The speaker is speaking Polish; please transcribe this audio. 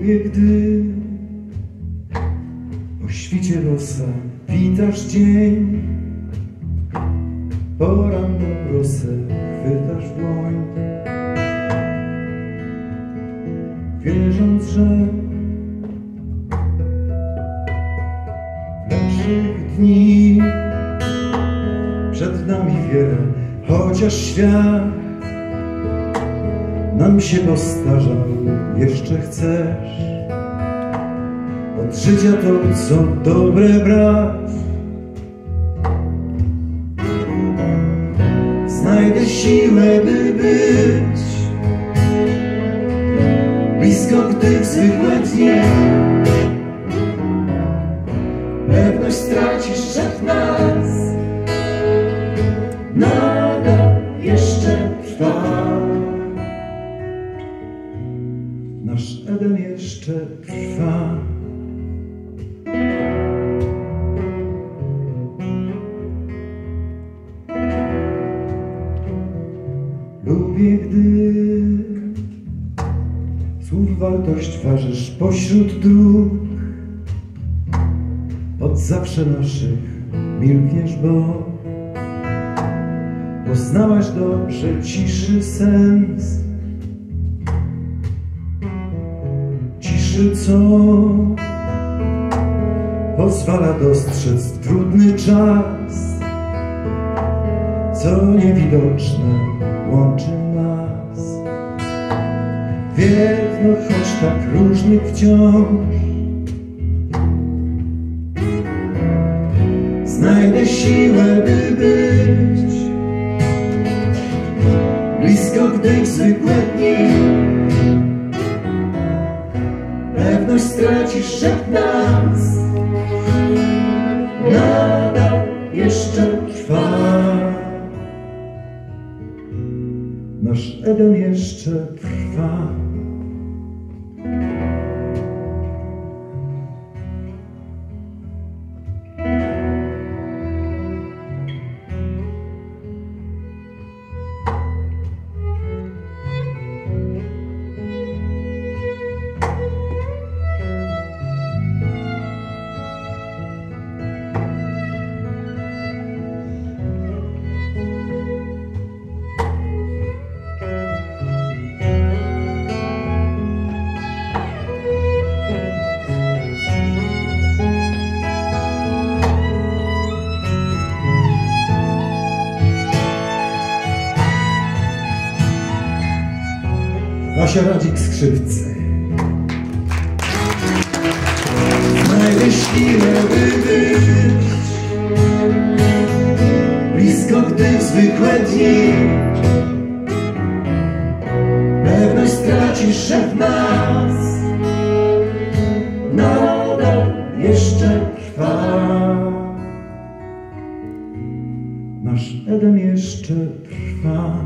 Gdy o świcie rosa witasz dzień, poranną rosę chwytasz dłoń, wierząc, że lepszych dni przed nami wiele, chociaż świat nam się postarzał, jeszcze chcesz od życia to, co dobre brać. Znajdę siłę, by być blisko, gdy w zwykłe dnie pewność stracisz, w nas Nasz Eden jeszcze trwa. Lubię, gdy słów wartość ważysz pośród dróg. Od zawsze naszych milkniesz, bo poznałaś dobrze ciszy sens. Co pozwala dostrzec trudny czas, co niewidoczne łączy nas. Jedno, choć tak różnych wciąż, znajdę siłę, by być blisko, gdy zwykłe dni Nasz Eden jeszcze trwa. Asia Radzik skrzypce. Znajdę siłę, by być blisko, gdy w zwykłe dni pewność stracisz, w nas nadal jeszcze trwa. Nasz Eden jeszcze trwa.